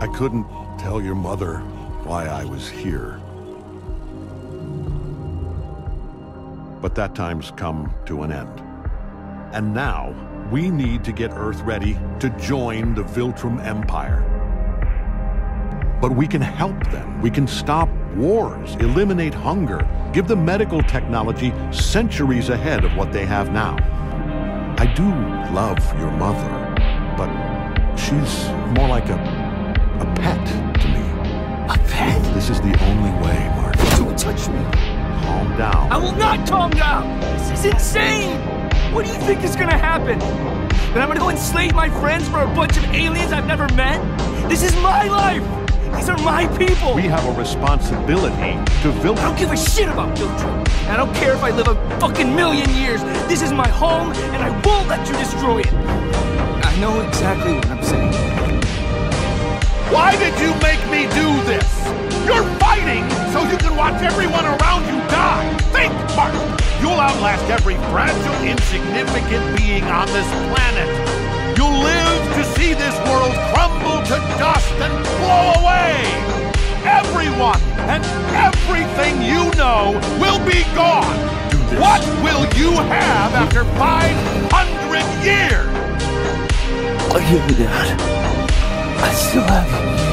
I couldn't tell your mother why I was here. But that time's come to an end. And now, we need to get Earth ready to join the Viltrum Empire. But we can help them. We can stop wars, eliminate hunger, give them medical technology centuries ahead of what they have now. I do love your mother, but she's more like a, a pet to me. A pet? This is the only way, Mark. Don't touch me. Calm down. I will not calm down. This is insane. What do you think is gonna happen? That I'm gonna go enslave my friends for a bunch of aliens I've never met? This is my life. These are my people. We have a responsibility to Viltrum. I don't give a shit about Viltrum. I don't care if I live a fucking million years. This is my home, and I won't let you destroy it. I know exactly what I'm saying. Why did you make me do this? You're fighting so you can watch everyone around you die. Think, Mark. You'll outlast every fragile, insignificant being on this planet. You'll live to see this world crumble to dust and blow away. Everyone and everything you know will be gone. What will you have after 500 years? I'll give you that. Have you.